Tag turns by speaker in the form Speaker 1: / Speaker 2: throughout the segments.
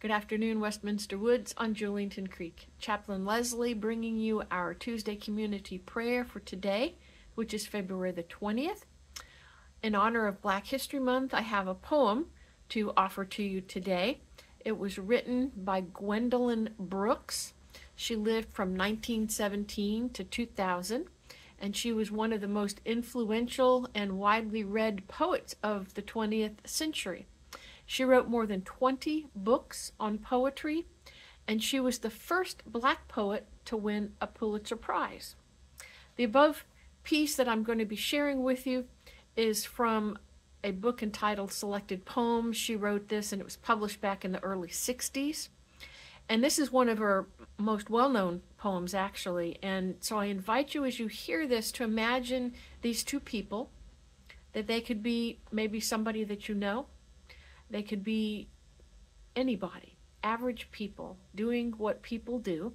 Speaker 1: Good afternoon, Westminster Woods on Julington Creek. Chaplain Leslie bringing you our Tuesday community prayer for today, which is February the 20th. In honor of Black History Month, I have a poem to offer to you today. It was written by Gwendolyn Brooks. She lived from 1917 to 2000, and she was one of the most influential and widely read poets of the 20th century. She wrote more than 20 books on poetry, and she was the first black poet to win a Pulitzer Prize. The above piece that I'm going to be sharing with you is from a book entitled Selected Poems. She wrote this and it was published back in the early 60s. And this is one of her most well known poems, actually. And so I invite you as you hear this to imagine these two people, that they could be maybe somebody that you know, they could be anybody, average people, doing what people do.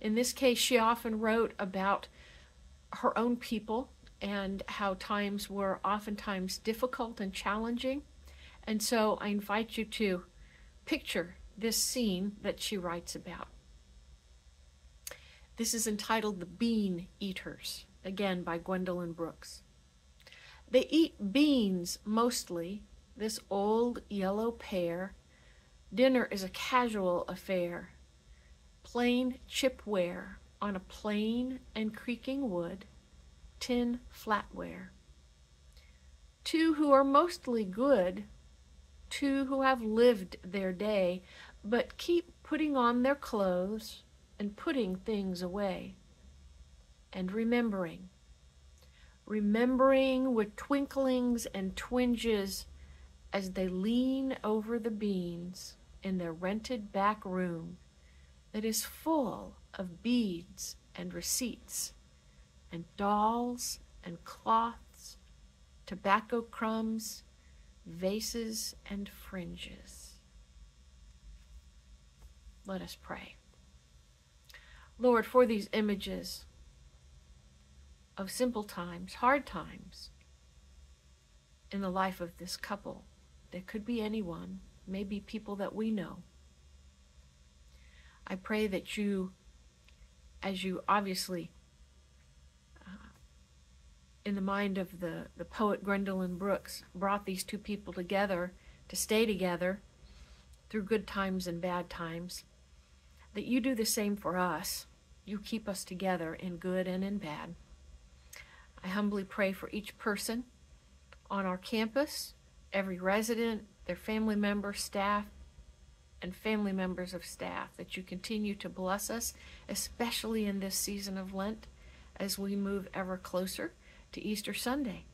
Speaker 1: In this case, she often wrote about her own people and how times were oftentimes difficult and challenging. And so I invite you to picture this scene that she writes about. This is entitled The Bean Eaters, again by Gwendolyn Brooks. They eat beans mostly this old yellow pair. Dinner is a casual affair. Plain chipware on a plain and creaking wood, tin flatware. Two who are mostly good, two who have lived their day, but keep putting on their clothes and putting things away. And remembering, remembering with twinklings and twinges as they lean over the beans in their rented back room that is full of beads and receipts and dolls and cloths, tobacco crumbs, vases and fringes. Let us pray. Lord, for these images of simple times, hard times in the life of this couple, there could be anyone, maybe people that we know. I pray that you, as you obviously, uh, in the mind of the, the poet Gwendolyn Brooks, brought these two people together to stay together through good times and bad times, that you do the same for us. You keep us together in good and in bad. I humbly pray for each person on our campus every resident, their family members, staff, and family members of staff, that you continue to bless us, especially in this season of Lent as we move ever closer to Easter Sunday.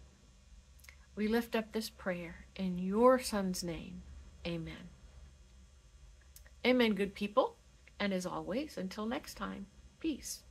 Speaker 1: We lift up this prayer in your Son's name. Amen. Amen, good people. And as always, until next time, peace.